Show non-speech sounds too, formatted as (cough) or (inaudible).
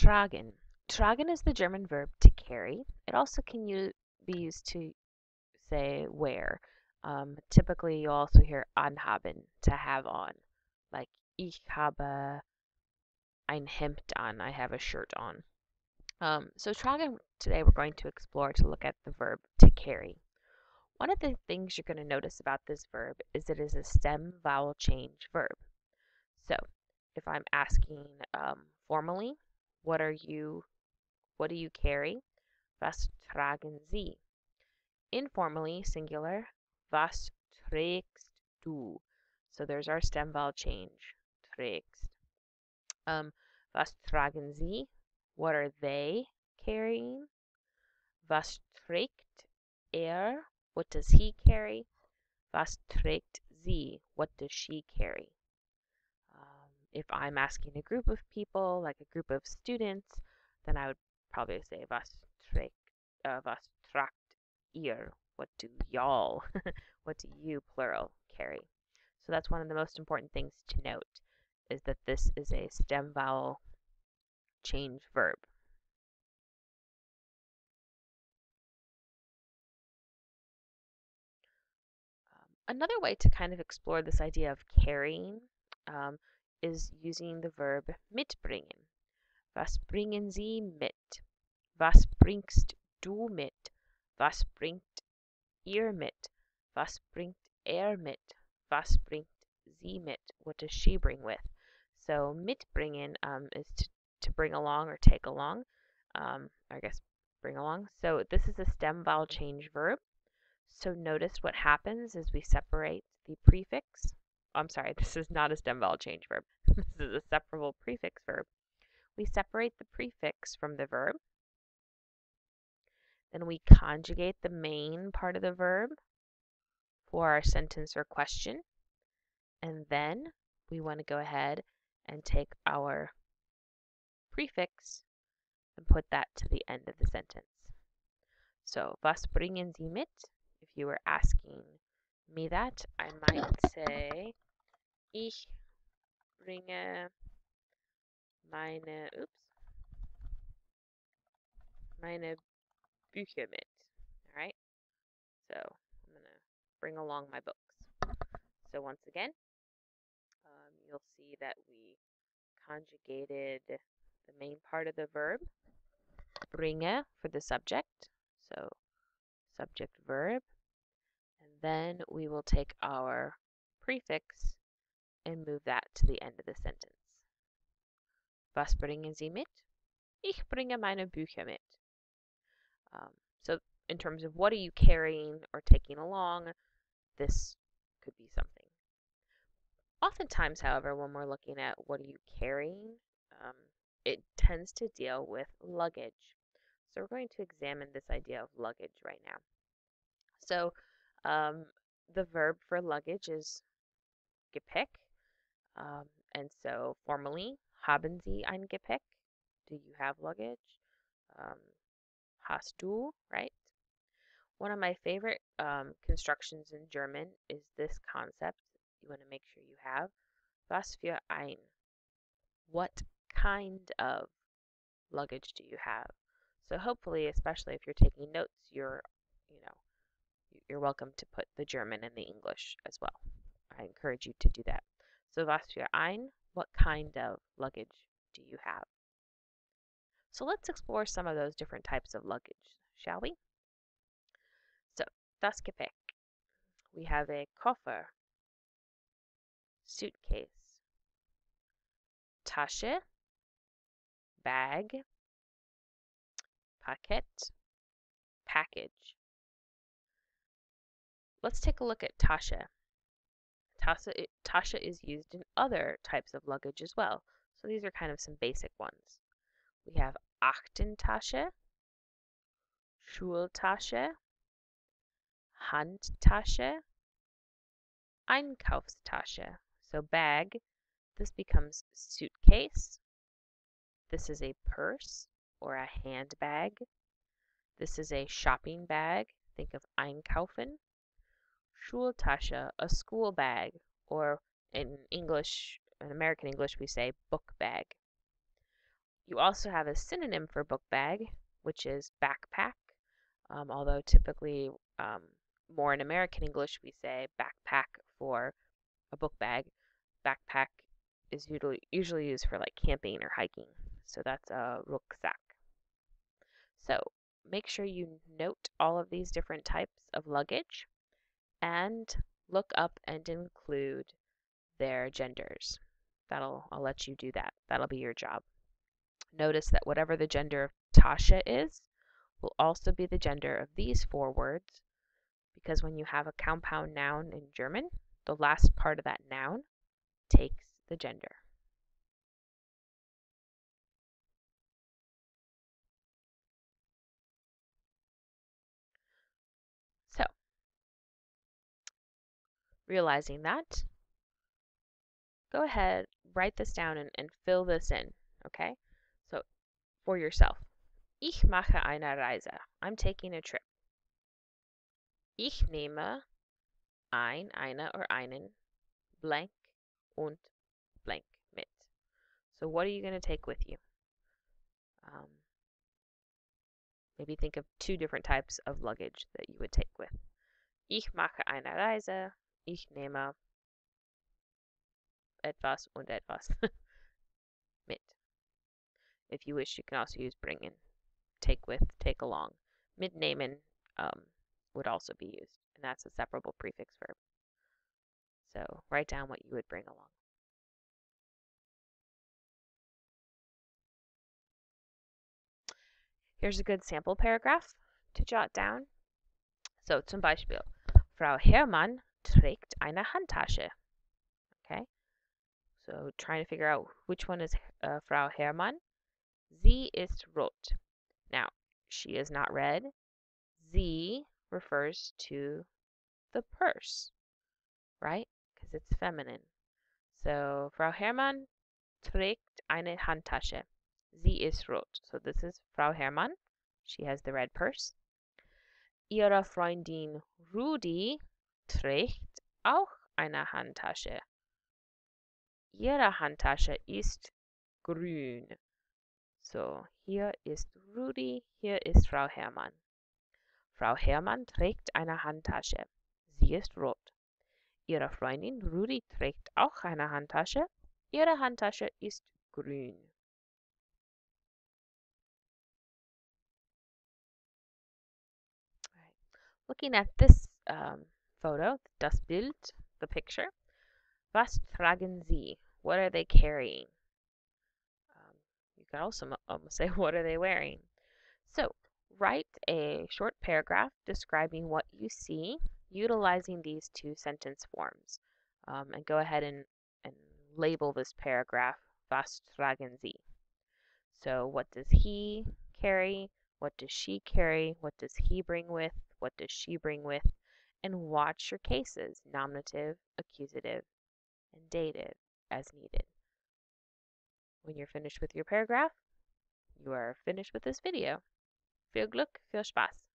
tragen. Tragen is the German verb to carry. It also can use, be used to say wear. Um, typically, you also hear anhaben, to have on. Like, ich habe ein Hemd an, I have a shirt on. Um, so tragen today we're going to explore to look at the verb to carry. One of the things you're going to notice about this verb is it is a stem vowel change verb. So if I'm asking um, formally, what are you, what do you carry? Was tragen Sie? Informally, singular, was trägst du? So there's our stem vowel change, trägst. Um, was tragen Sie? What are they carrying? Was trägt er? What does he carry? Was trägt sie? What does she carry? Um, if I'm asking a group of people, like a group of students, then I would probably say was trägt, uh, was ihr? What do y'all, (laughs) what do you, plural, carry? So that's one of the most important things to note, is that this is a stem vowel change verb. Another way to kind of explore this idea of carrying um, is using the verb mitbringen. Was bringen Sie mit? Was bringst du mit? Was bringt ihr mit? Was bringt er mit? Was bringt sie mit? What does she bring with? So mitbringen um, is to, to bring along or take along. Um, I guess bring along. So this is a stem vowel change verb. So notice what happens is we separate the prefix. I'm sorry, this is not a stem vowel change verb. (laughs) this is a separable prefix verb. We separate the prefix from the verb. Then we conjugate the main part of the verb for our sentence or question. And then we want to go ahead and take our prefix and put that to the end of the sentence. So, was bringen Sie mit? if you were asking me that, I might say, ich bringe meine, oops, meine Bücher mit. All right. So I'm going to bring along my books. So once again, um, you'll see that we conjugated the main part of the verb, bringe for the subject. So subject verb. And then we will take our prefix and move that to the end of the sentence. Was bringen Sie mit? Ich bringe meine Bücher mit. Um, so in terms of what are you carrying or taking along, this could be something. Oftentimes, however, when we're looking at what are you carrying, um, it tends to deal with luggage. So we're going to examine this idea of luggage right now. So um, the verb for luggage is Gepäck. Um, and so formally, haben Sie ein Gepäck? Do you have luggage? Um, hast du, right? One of my favorite um, constructions in German is this concept you want to make sure you have. Was für ein? What kind of luggage do you have? So hopefully, especially if you're taking notes, you're, you know, you're welcome to put the German and the English as well. I encourage you to do that. So was für ein? What kind of luggage do you have? So let's explore some of those different types of luggage, shall we? So, das Gepäck. We have a Koffer, suitcase, Tasche, bag, Paket, package. Let's take a look at Tasche. Tasche, Tasche is used in other types of luggage as well. So these are kind of some basic ones. We have Aktentasche, Schultasche, Handtasche, Einkaufstasche. So bag, this becomes suitcase. This is a purse or a handbag. This is a shopping bag. Think of Einkaufen. Schultasche, a school bag, or in English, in American English, we say book bag. You also have a synonym for book bag, which is backpack, um, although typically um, more in American English we say backpack for a book bag. Backpack is usually, usually used for like camping or hiking, so that's a rucksack. So make sure you note all of these different types of luggage and look up and include their genders. That'll I'll let you do that. That'll be your job. Notice that whatever the gender of Tasche is will also be the gender of these four words because when you have a compound noun in German, the last part of that noun takes the gender. Realizing that, go ahead, write this down and, and fill this in, okay? So, for yourself. Ich mache eine Reise. I'm taking a trip. Ich nehme ein, eine or einen blank und blank mit. So what are you going to take with you? Um, maybe think of two different types of luggage that you would take with. Ich mache eine Reise. Ich nehme etwas und etwas (laughs) mit. If you wish, you can also use bringen, take with, take along. Mitnehmen um, would also be used, and that's a separable prefix verb. So write down what you would bring along. Here's a good sample paragraph to jot down. So zum Beispiel, Frau Herrmann trägt eine Handtasche. Okay, so trying to figure out which one is uh, Frau Herrmann. Sie ist rot. Now, she is not red. Sie refers to the purse, right? Because it's feminine. So, Frau Herrmann trägt eine Handtasche. Sie ist rot. So this is Frau Herrmann. She has the red purse. Ihre Freundin Rudi trägt auch eine Handtasche. Ihre Handtasche ist grün. So, hier ist Rudi, hier ist Frau Herrmann. Frau Herrmann trägt eine Handtasche. Sie ist rot. Ihre Freundin Rudi trägt auch eine Handtasche. Ihre Handtasche ist grün. Looking at this um, photo, das Bild, the picture, was tragen Sie? What are they carrying? Um, you can also um, say, (laughs) what are they wearing? So, write a short paragraph describing what you see utilizing these two sentence forms. Um, and go ahead and, and label this paragraph, was tragen Sie? So, what does he carry? What does she carry? What does he bring with? What does she bring with? And watch your cases, nominative, accusative, and dative as needed. When you're finished with your paragraph, you are finished with this video. Viel Glück, viel Spaß!